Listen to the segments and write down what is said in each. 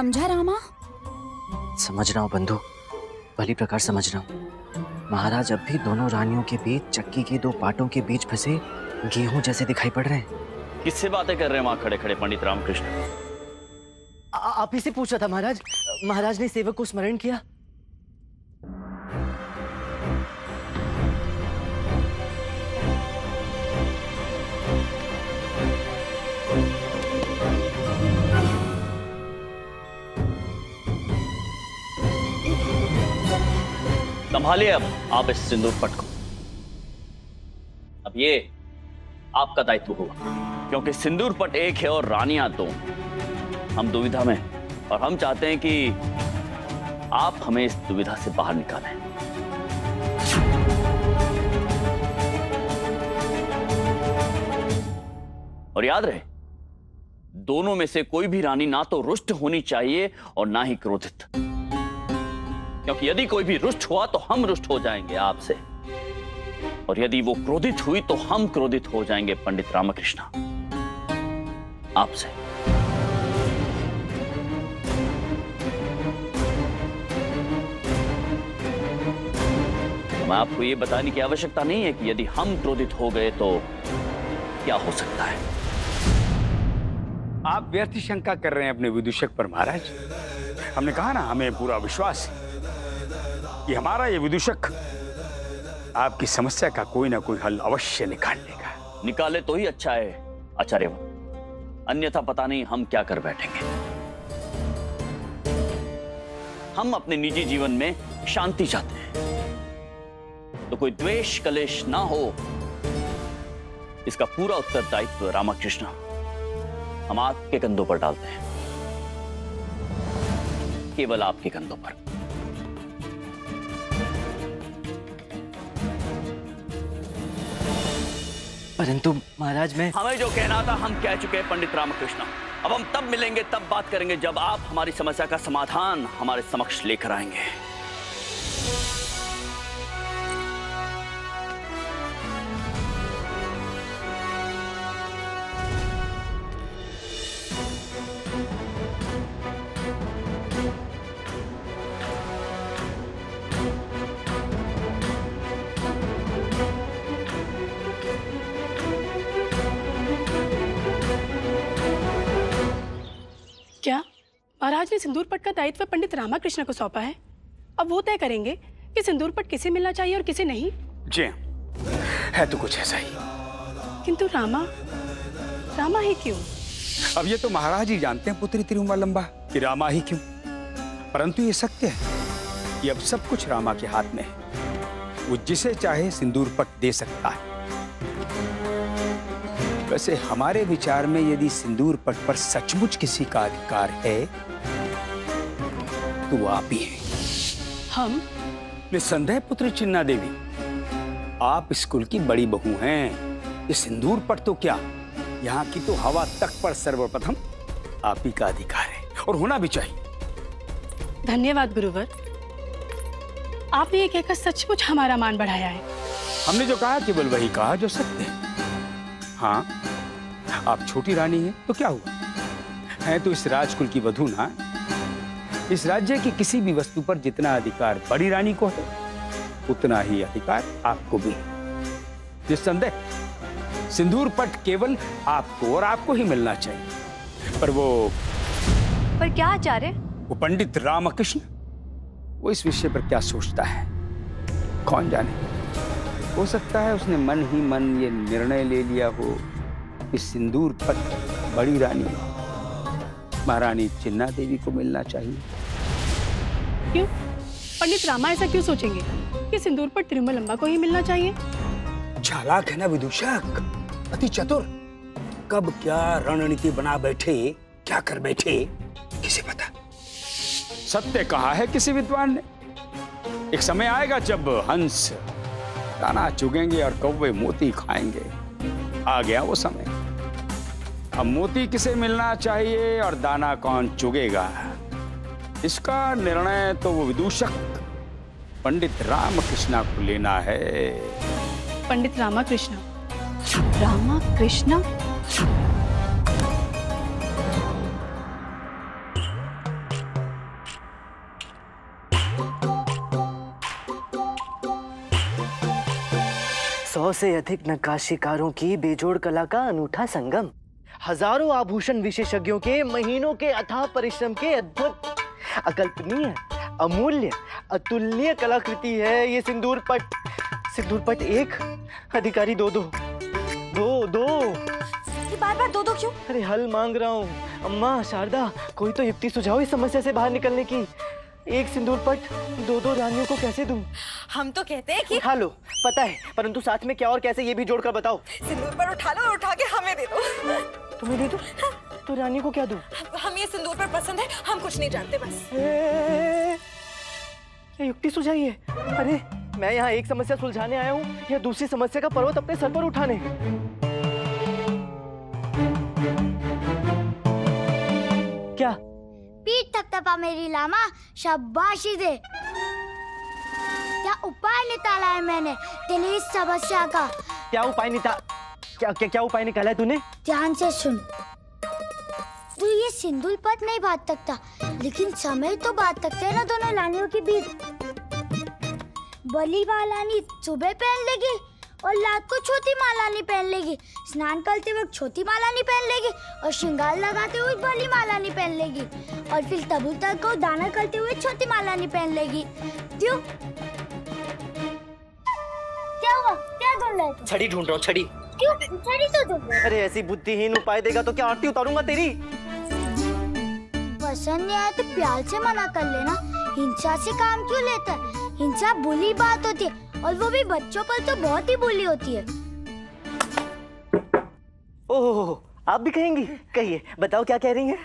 समझा रामा समझ रहा हूँ बंधु भली प्रकार समझ रहा हूँ। महाराज अब भी दोनों रानियों के बीच चक्की के दो पाटों के बीच फंसे गेहूँ जैसे दिखाई पड़ रहे हैं। किससे बातें कर रहे हैं वहाँ खड़े खड़े पंडित रामकृष्ण? आप ही से पूछा था महाराज। महाराज ने सेवक को स्मरण किया। संभालिए अब। आप इस सिंदूर पट को अब ये आपका दायित्व होगा। क्योंकि सिंदूर पट एक है और रानियाँ दो। हम दुविधा में और हम चाहते हैं कि आप हमें इस दुविधा से बाहर निकालें। और याद रहे, दोनों में से कोई भी रानी ना तो रुष्ट होनी चाहिए और ना ही क्रोधित। क्योंकि यदि कोई भी रुष्ट हुआ तो हम रुष्ट हो जाएँगे आपसे। और यदि वो क्रोधित हुई तो हम क्रोधित हो जाएँगे, पंडित रामकृष्ण। आपसे। मैं आपको ये बताने की आवश्यकता नहीं है कि यदि हम क्रोधित हो गए तो क्या हो सकता है? आप व्यर्थ शंका कर रहे हैं अपने विदूषक पर, महाराज। हमने कहा ना, हमें पूरा विश्वास है। कि हमारा ये विदूषक आपकी समस्या का कोई ना कोई हल अवश्य निकाल लेगा। निकाले तो ही अच्छा है, आचार्य अन्यथा पता नहीं हम क्या कर बैठेंगे। हम अपने निजी जीवन में शांति चाहते हैं। तो कोई द्वेष कलेश ना हो। इसका पूरा उत्तरदायित्व रामाकृष्ण हम आपके कंधों पर डालते हैं। केवल आपके कंधों पर। परंतु, महाराज, मैं हमें जो कहना था, हम कह चुके हैं पंडित रामकृष्ण। अब हम तब मिलेंगे, तब बात करेंगे जब आप हमारी समस्या का समाधान हमारे समक्ष लेकर आएँगे। महाराज ने सिंदूर पट का दायित्व पंडित रामाकृष्ण को सौंपा है। अब वो तय करेंगे कि सिंदूर पट किसे मिलना चाहिए और किसे नहीं। जी हाँ, है तो कुछ ऐसा ही। किंतु रामा रामा ही क्यों? अब ये तो महाराज ही जानते हैं पुत्री तिरुमा लंबा कि रामा ही क्यों। परंतु ये सत्य है कि अब सब कुछ रामा के हाथ में है। वो जिसे चाहे सिंदूर पट दे सकता है। वैसे हमारे विचार में यदि सिंदूर पट पर सचमुच किसी का अधिकार है तो वो आप ही हैं। हम? निस्संदेह पुत्री चिन्ना देवी आप स्कूल की बड़ी बहू हैं। ये सिंदूर पट तो क्या? यहाँ की तो हवा तक पर सर्वप्रथम आप ही का अधिकार है और होना भी चाहिए। धन्यवाद गुरुवर। आपने ये कहकर सचमुच हमारा मान बढ़ाया है। हमने जो कहा केवल वही कहा जो सत्य है। हाँ आप छोटी रानी हैं तो क्या हुआ? है तो इस राजकुल की वधु ना? इस राज्य की किसी भी वस्तु पर जितना अधिकार बड़ी रानी को है उतना ही अधिकार आपको भी है। निस्संदेह सिंदूर पट केवल आपको और आपको ही मिलना चाहिए। पर वो पर क्या आचार्य? वो पंडित रामकृष्ण वो इस विषय पर क्या सोचता है? कौन जाने? हो सकता है उसने मन ही मन ये निर्णय ले लिया हो। कि सिंदूर पट बड़ी रानी महारानी चिन्ना देवी को मिलना चाहिए। क्यों? पंडित रामा ऐसा क्यों सोचेंगे? कि सिंदूर पर तिरुमल लंबा को ही मिलना चाहिए? चालाक है ना विदूषक? अति चतुर। कब क्या रणनीति बना बैठे क्या कर बैठे किसे पता? सत्य कहा है किसी विद्वान ने। एक समय आएगा जब हंस दाना चुगेंगे और कौवे मोती खाएँगे। आ गया वो समय। अब मोती किसे मिलना चाहिए और दाना कौन चुगेगा? इसका निर्णय तो वो विदूषक पंडित रामकृष्णा को लेना है। पंडित रामकृष्णा। रामकृष्णा? सौ से अधिक नक्काशीकारों की बेजोड़ कला का अनूठा संगम। हज़ारों आभूषण विशेषज्ञों के महीनों के अथाह परिश्रम के अद्भुत अकल्पनीय अमूल्य अतुलनीय कलाकृति है ये सिंदूर पट सिंदूर पट एक अधिकारी दो दो। दो दो। ये बार बार दो दो क्यों? अरे हल मांग रहा हूँ। अम्मा शारदा कोई तो युक्ति सुझाओ इस समस्या से बाहर निकलने की। एक सिंदूर पट दो दो रानियों को कैसे दूँ? हम तो कहते हैं कि उठा लो पता है परंतु साथ में क्या और कैसे ये भी जोड़कर बताओ। सिंदूर पर उठा लो और उठा के हमें दे दो। तुम्हें दे दो? तो रानी को क्या दूँ? हम ये सिंदूर पर पसंद है हम कुछ नहीं जानते बस। ये युक्ति सुझाई है अरे मैं यहाँ एक समस्या सुलझाने आया हूँ या दूसरी समस्या का पर्वत अपने सर पर उठाने? क्या? पीठ थपथपा मेरी लामा शाबाशी दे। क्या उपाय निकाला है मैंने तेरी इस समस्या का। क्या उपाय निका क्या क्या क्या उपाय निकाला है तूने? ध्यान से सुन। तू ये सिंदूर पट नहीं बाँध सकता लेकिन समय तो बाँध सकते है ना दोनों लानियों के बीच। बली वालानी सुबह पहन लेगी और रात को छोटी मालानी पहन लेगी। स्नान करते वक्त छोटी मालानी पहन लेगी और श्रृंगार लगाते हुए बली मालानी पहन लेगी। और फिर कबूतर को दाना करते हुए छोटी मालानी पहन लेगी। क्यों? क्या हुआ? क्या ढूंढ रहा थे छड़ी ढूंढ रहा हूँ छड़ी। क्यों छड़ी तो रहे अरे ऐसी बुद्धिहीन उपाय देगा तो क्या आरती उतारूँगा तेरी? पसंद नहीं आया तो प्यार से मना कर लेना। हिंसा से काम क्यों लेता है? हिंसा बुरी बात होती है और वो भी बच्चों पर तो बहुत ही बुरी होती है। ओह आप भी कहेंगी? कहिए बताओ क्या कह रही हैं?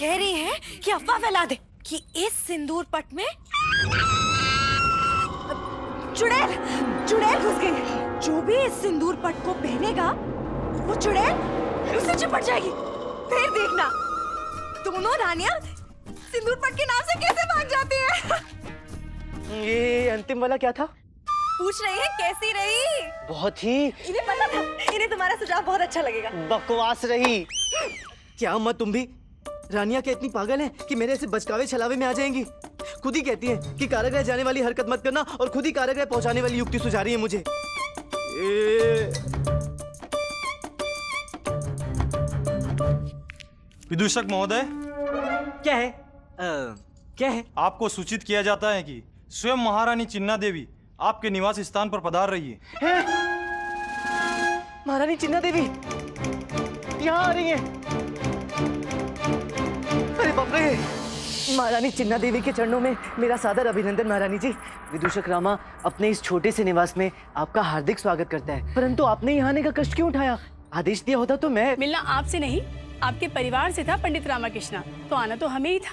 कह रही है कि अफवाह फैला दे कि इस सिंदूर पट में चुड़ैल चुड़ैल घुस गई। है जो भी इस सिंदूर पट को पहनेगा वो चुड़ैल उसे चिपट जाएगी। फिर देखना दोनों रानियाँ सिंदूर पट के नाम से कैसे भाग जाती है? ये अंतिम वाला क्या था? पूछ रही है कैसी रही? बहुत ही इन्हें पता था इन्हें तुम्हारा सुझाव बहुत अच्छा लगेगा। बकवास रही। क्या मत तुम भी? रानिया क्या इतनी पागल है कि मेरे ऐसे बचकावे छलावे में आ जाएँगी? खुद ही कहती है कि कारागृह जाने वाली हरकत मत करना और खुद ही कारागृह पहुँचाने वाली युक्ति सुझा रही है मुझे. विदूषक महोदय। क्या है? आ, क्या है? आपको सूचित किया जाता है कि स्वयं महारानी चिन्ना देवी आपके निवास स्थान पर पधार रही है। है? महारानी चिन्ना देवी यहाँ आ रही है। अरे बाप रे! महारानी चिन्ना देवी के चरणों में मेरा सादर अभिनंदन, महारानी जी। विदूषक रामा अपने इस छोटे से निवास में आपका हार्दिक स्वागत करता है। परंतु आपने यहाँ आने का कष्ट क्यों उठाया? आदेश दिया होता तो मैं मिलना आपसे नहीं, आपके परिवार से था पंडित रामाकृष्णा तो आना तो हमें ही था।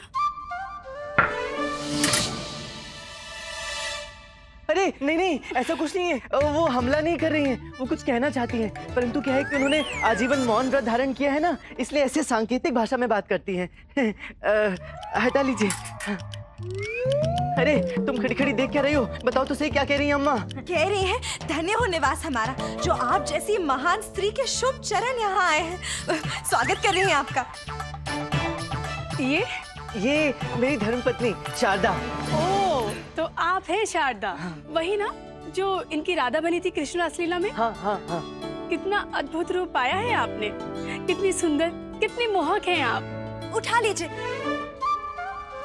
अरे नहीं नहीं ऐसा कुछ नहीं है। वो हमला नहीं कर रही हैं वो कुछ कहना चाहती हैं। परंतु क्या है कि उन्होंने आजीवन मौन व्रत धारण किया है ना इसलिए ऐसे सांकेतिक भाषा में बात करती हैं। हटा लीजिए। हाँ। अरे तुम खड़ी खड़ी देख क्या रही हो? बताओ तो सही क्या कह रही है अम्मा? कह रही है धन्य हो निवास हमारा जो आप जैसी महान स्त्री के शुभ चरण यहाँ आए हैं। स्वागत कर रही है आपका। ये ये मेरी धर्मपत्नी शारदा। ओ तो आप है शारदा। वही ना जो इनकी राधा बनी थी कृष्ण रासलीला में? हाँ हाँ हाँ। कितना अद्भुत रूप पाया है आपने। कितनी सुंदर कितनी मोहक हैं आप। उठा लीजिए।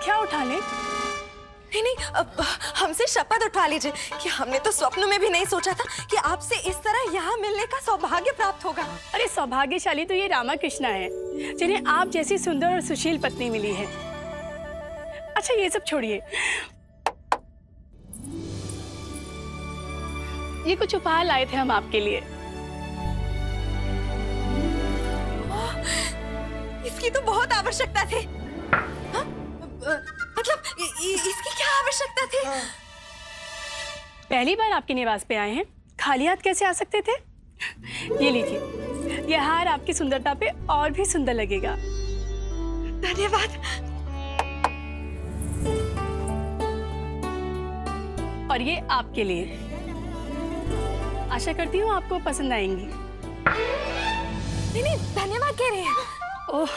क्या उठा लें? नहीं नहीं हमसे शपथ उठा लीजिए कि हमने तो स्वप्न में भी नहीं सोचा था कि आपसे इस तरह यहाँ मिलने का सौभाग्य प्राप्त होगा। अरे सौभाग्यशाली तो ये रामा कृष्णा है जिन्हें आप जैसी सुंदर और सुशील पत्नी मिली है। अच्छा ये सब छोड़िए। ये कुछ उपहार लाए थे हम आपके लिए। इसकी तो बहुत आवश्यकता थी। हाँ? मतलब इ- इ- इसकी क्या आवश्यकता थी? पहली बार आपके निवास पे आए हैं। खाली हाथ कैसे आ सकते थे? ये लीजिए ये हार आपकी सुंदरता पे और भी सुंदर लगेगा। धन्यवाद। और ये आपके लिए। आशा करती हूँ आपको पसंद आएँगी। नहीं नहीं धन्यवाद कह रहे हैं। ओह।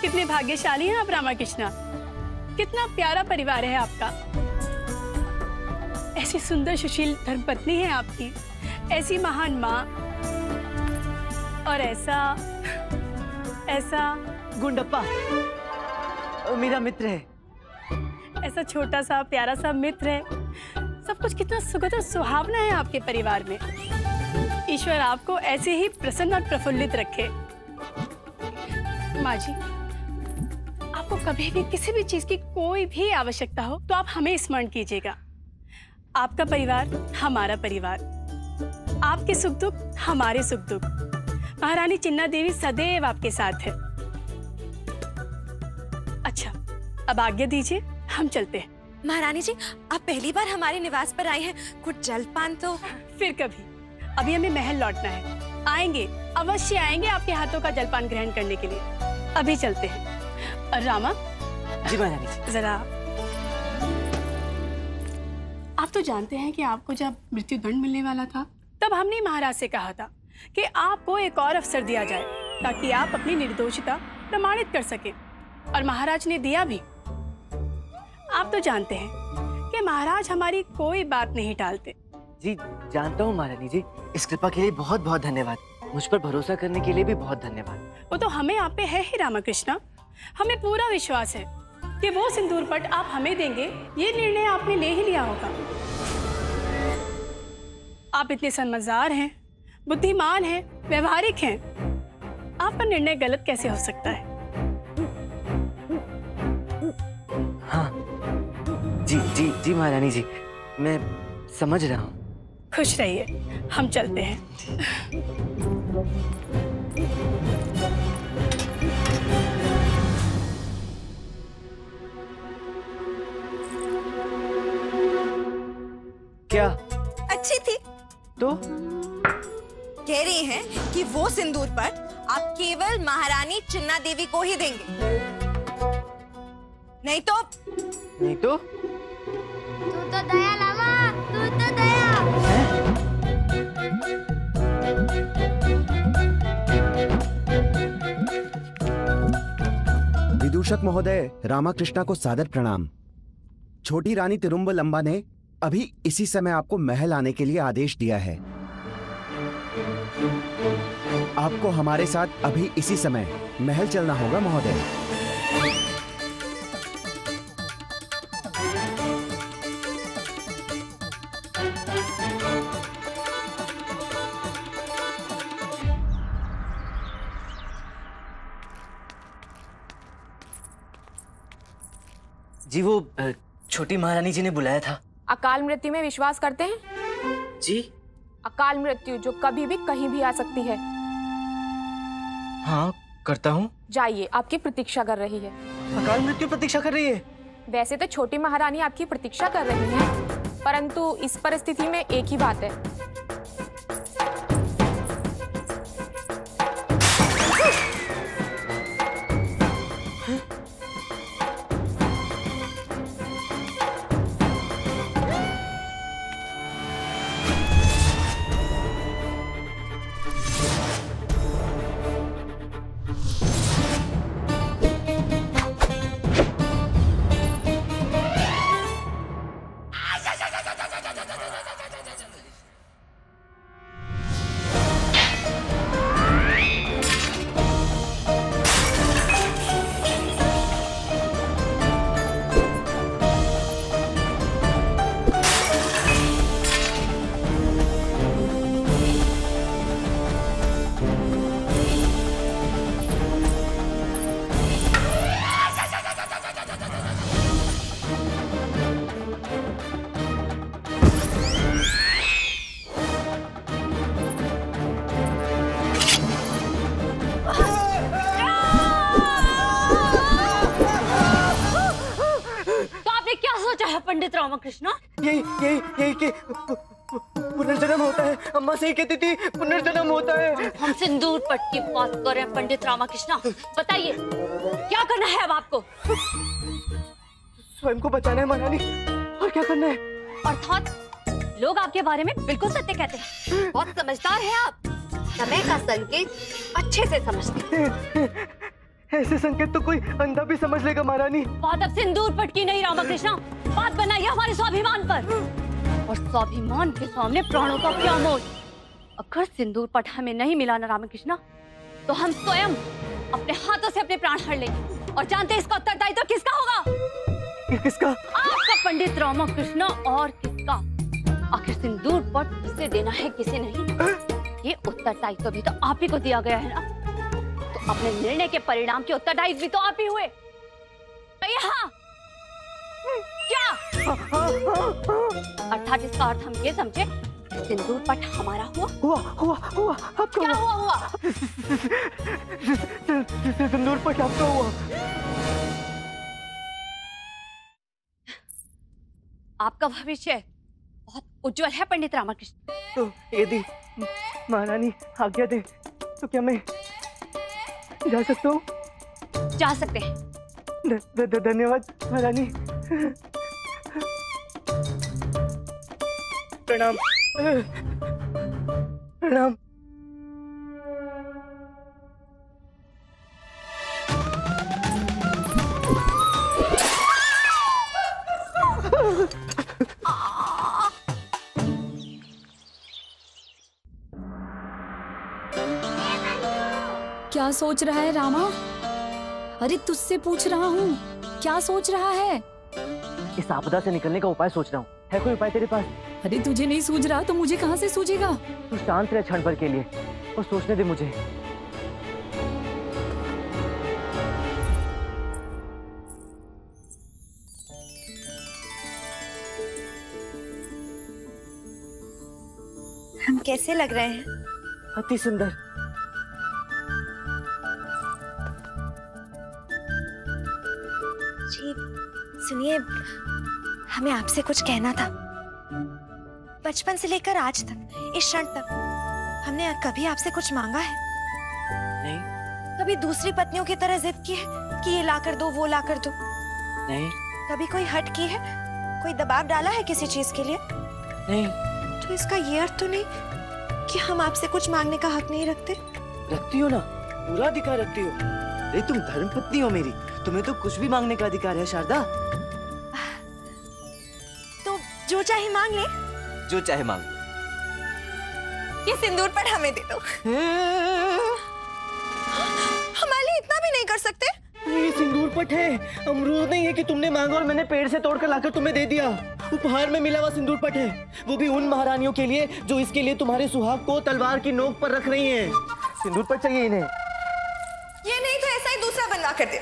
कितने भाग्यशाली हैं आप रामा कृष्णा कितना प्यारा परिवार है आपका। ऐसी सुंदर सुशील धर्मपत्नी है आपकी। ऐसी महान माँ। और ऐसा ऐसा गुंडप्पा। मेरा मित्र है। ऐसा छोटा सा प्यारा सा मित्र है। सब कुछ कितना सुखद और सुहावना है आपके परिवार में। ईश्वर आपको ऐसे ही प्रसन्न और प्रफुल्लित रखे। माँ जी, आपको कभी भी किसी भी चीज़ की कोई भी आवश्यकता हो तो आप हमें स्मरण कीजिएगा। आपका परिवार, हमारा परिवार। आपके सुख दुख, हमारे सुख दुख। महारानी चिन्ना देवी सदैव आपके साथ है। अच्छा अब आज्ञा दीजिए। हम चलते हैं। महारानी जी आप पहली बार हमारे निवास पर आए हैं। कुछ जलपान तो फिर कभी। अभी हमें महल लौटना है। आएँगे अवश्य आएँगे आपके हाथों का जलपान ग्रहण करने के लिए। अभी चलते हैं। और रामा? जी महारानी जी। जरा आप तो जानते हैं कि आपको जब मृत्यु दंड मिलने वाला था तब हमने महाराज से कहा था कि आपको एक और अवसर दिया जाए ताकि आप अपनी निर्दोषता प्रमाणित कर सके। और महाराज ने दिया भी। आप तो जानते हैं कि महाराज हमारी कोई बात नहीं टालते। जी जानता हूँ महारानी जी। इस कृपा के लिए बहुत बहुत धन्यवाद। मुझ पर भरोसा करने के लिए भी बहुत धन्यवाद। वो तो हमें आप पे है ही रामाकृष्णा। हमें पूरा विश्वास है कि वो सिंदूर पट आप हमें देंगे ये निर्णय आपने ले ही लिया होगा। आप इतने समझदार हैं बुद्धिमान हैं व्यवहारिक हैं। आपका निर्णय गलत कैसे हो सकता है हाँ? जी जी जी महारानी जी मैं समझ रहा हूँ। खुश रहिए हम चलते हैं। क्या? अच्छी थी। तो? कह रही हैं कि वो सिंदूर पट आप केवल महारानी चिन्ना देवी को ही देंगे। नहीं तो? नहीं तो तू? विदूषक महोदय, रामाकृष्णा को सादर प्रणाम। छोटी रानी तिरुम्ब लंबा ने अभी इसी समय आपको महल आने के लिए आदेश दिया है। आपको हमारे साथ अभी इसी समय महल चलना होगा, महोदय। छोटी महारानी जी ने बुलाया था। अकाल मृत्यु में विश्वास करते हैं? जी। अकाल मृत्यु जो कभी भी कहीं भी आ सकती है। हाँ करता हूँ। जाइए आपकी प्रतीक्षा कर रही है। अकाल मृत्यु प्रतीक्षा कर रही है? वैसे तो छोटी महारानी आपकी प्रतीक्षा कर रही है परंतु इस परिस्थिति में एक ही बात है। पुनर्जन्म होता है। अम्मा सही कहती थी पुनर्जन्म होता है। हम सिंदूर पट की बात कर रहे हैं पंडित रामकृष्ण। बताइए क्या करना है अब आपको? स्वयं को बचाना है महारानी। और क्या करना है? अर्थात लोग आपके बारे में बिल्कुल सत्य कहते हैं। बहुत समझदार हैं आप। समय का संकेत अच्छे से समझते हैं। ऐसे संकेत तो कोई अंधा भी समझ लेगा महारानी। बात अब सिंदूर पट की नहीं रामकृष्ण। बात बनाइए हमारे स्वाभिमान पर। और स्वाभिमान के सामने प्राणों का क्या मोल? अगर सिंदूर पट हमें नहीं मिला ना रामकृष्ण तो हम स्वयं अपने हाथों से अपने प्राण हर लेंगे। और जानते हैं इसका उत्तरदायित्व तो किसका होगा? किसका? आपका पंडित रामकृष्ण और किसका? आखिर सिंदूर पट किसे देना है किसे नहीं? ये उत्तरदायित्व तो भी तो आप ही को दिया गया है ना? तो अपने निर्णय के परिणाम के उत्तरदायित्व भी तो आप ही हुए। हाँ क्या? अर्थात इसका अर्थ हम ये समझे सिंदूर पट हमारा हुआ। हुआ हुआ हुआ आपका क्या हुआ हुआ? सिंदूर पट आपका हुआ? आपका भविष्य बहुत उज्जवल है पंडित रामकृष्ण। तो यदि महारानी आज्ञा दे तो क्या मैं जा सकता हूँ? जा सकते हैं। धन्यवाद महारानी। प्रणाम। प्रणाम। क्या सोच रहा है रामा? अरे तुझसे पूछ रहा हूँ। क्या सोच रहा है? इस आपदा से निकलने का उपाय सोच रहा हूँ। है कोई उपाय तेरे पास? अरे तुझे नहीं सूझ रहा तो मुझे कहाँ से सूझेगा? तू शांत रह क्षण भर के लिए और सोचने दे मुझे। हम कैसे लग रहे हैं? अति सुंदर। जी सुनिए हमें आपसे कुछ कहना था। बचपन से लेकर आज तक इस क्षण तक हमने कभी आपसे कुछ मांगा है? नहीं। कभी दूसरी पत्नियों की तरह जिद की है कि ये ला कर दो वो ला कर दो? नहीं। कभी कोई हट की है? कोई दबाव डाला है किसी चीज़ के लिए? नहीं। तो इसका ये अर्थ तो नहीं कि हम आपसे कुछ मांगने का हक नहीं रखते? रखती हो ना? पूरा अधिकार रखती हो। अरे तुम धर्म पत्नी हो मेरी। तुम्हें तो कुछ भी मांगने का अधिकार है शारदा। जो चाहे मांग ले। जो चाहे मांग ये सिंदूर पर हमें दे दो। हमारे लिए इतना भी नहीं कर सकते। ये सिंदूर पट है। अमरूद नहीं है कि तुमने मांगा और मैंने पेड़ से तोड़कर लाकर तुम्हें दे दिया। उपहार में मिला हुआ सिंदूर पट है। वो भी उन महारानियों के लिए जो इसके लिए तुम्हारे सुहाग को तलवार की नोक पर रख रही हैं। सिंदूर पट चाहिए इन्हें। ये नहीं तो ऐसा ही दूसरा बनवा कर दे।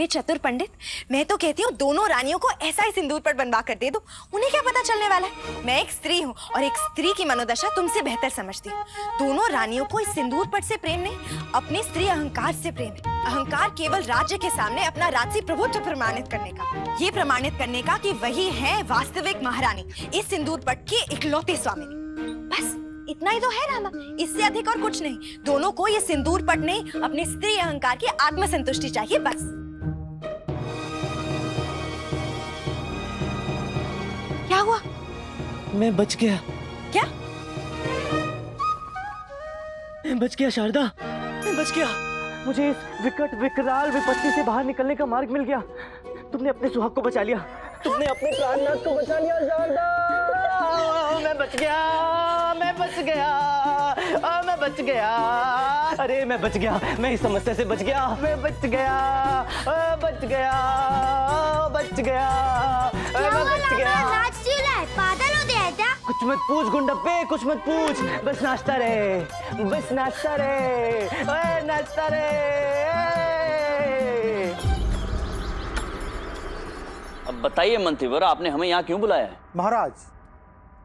मेरे चतुर पंडित, मैं तो कहती हूँ दोनों रानियों को ऐसा ही सिंदूर पर बनवा कर दे दो। उन्हें क्या पता चलने वाला है? मैं एक स्त्री हूँ और एक स्त्री की मनोदशा तुमसे बेहतर समझती हूँ। दोनों रानियों को इस सिंदूर पट से प्रेम नहीं, अपने स्त्री अहंकार से प्रेम है। अहंकार केवल राज्य के सामने अपना राजसी प्रभुत्व प्रमाणित करने का। ये प्रमाणित करने का कि वही है वास्तविक महारानी, इस सिंदूर पट की इकलौती स्वामी। बस, इतना ही तो है रामा, इससे अधिक और कुछ नहीं। दोनों को ये सिंदूर पट नहीं, अपने स्त्री अहंकार की आत्मसंतुष्टि चाहिए, बस। क्या हुआ? मैं बच गया। क्या? मैं बच गया शारदा। मैं बच गया। मुझे इस विकट विकराल विपत्ति से बाहर निकलने का मार्ग मिल गया। तुमने अपने सुहाग को बचा लिया। तुमने अपने प्राणनाथ को बचा लिया शारदा। मैं बच गया मैं बच गया। आ, मैं बच गया। अरे मैं बच गया। मैं इस समस्या से बच गया। मैं बच गया। आ, बच गया। बच गया। मैं बच गया। पागल हो? क्या? कुछ मत पूछ गुंडप्पे कुछ मत पूछ। बस नाश्ता रे बस नाश्ता रे ओए नाचता रहे। अब बताइए मंत्रीवर आपने हमें यहाँ क्यों बुलाया है? महाराज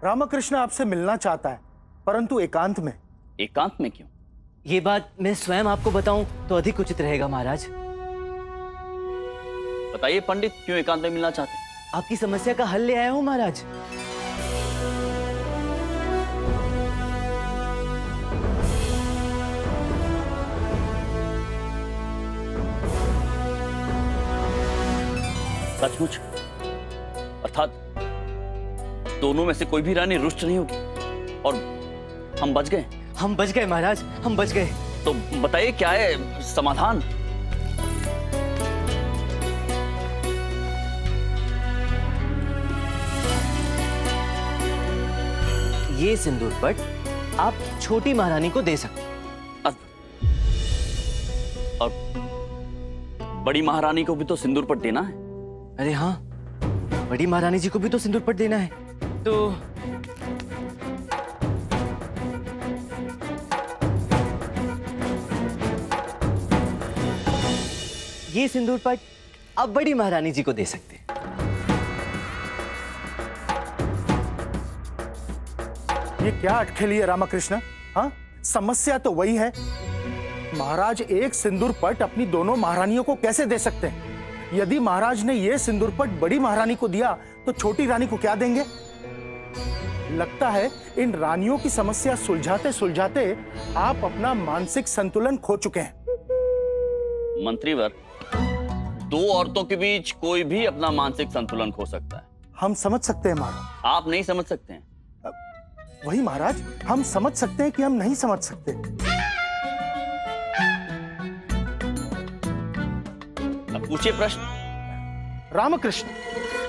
रामकृष्ण आपसे मिलना चाहता है परंतु एकांत में। एकांत में क्यों? ये बात मैं स्वयं आपको बताऊँ तो अधिक उचित रहेगा महाराज। बताइए पंडित क्यों एकांत में मिलना चाहते हैं? आपकी समस्या का हल ले आया हूँ महाराज। सचमुच? अर्थात दोनों में से कोई भी रानी रुष्ट नहीं होगी और हम बच गए। हम बच गए महाराज हम बच गए। तो बताइए क्या है समाधान? ये सिंदूर पट आप छोटी महारानी को दे सकते और बड़ी महारानी को भी तो सिंदूर पट देना है। अरे हाँ बड़ी महारानी जी को भी तो सिंदूर पट देना है। तो ये सिंदूर पट आप बड़ी महारानी जी को दे सकते हैं। ये क्या अटखेली है रामाकृष्ण? हाँ? समस्या तो वही है। महाराज एक सिंदूर पट अपनी दोनों महारानियों को कैसे दे सकते हैं? यदि महाराज ने यह सिंदूर पट बड़ी महारानी को दिया तो छोटी रानी को क्या देंगे? लगता है इन रानियों की समस्या सुलझाते सुलझाते आप अपना मानसिक संतुलन खो चुके हैं। मंत्रीवर दो औरतों के बीच कोई भी अपना मानसिक संतुलन खो सकता है। हम समझ सकते हैं महाराज आप नहीं समझ सकते हैं। वही महाराज हम समझ सकते हैं कि हम नहीं समझ सकते। अब पूछिए प्रश्न। रामकृष्ण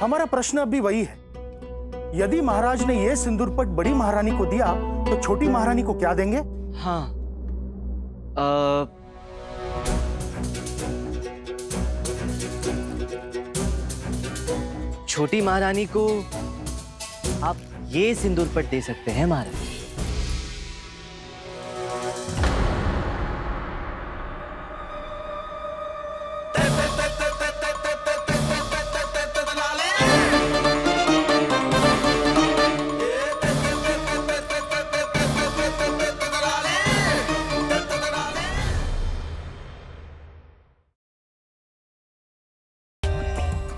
हमारा प्रश्न अभी वही है। यदि महाराज ने यह सिंदूर पट बड़ी महारानी को दिया तो छोटी महारानी को क्या देंगे? हाँ। अ, छोटी महारानी को आप ये सिंदूर पट दे सकते हैं महाराज।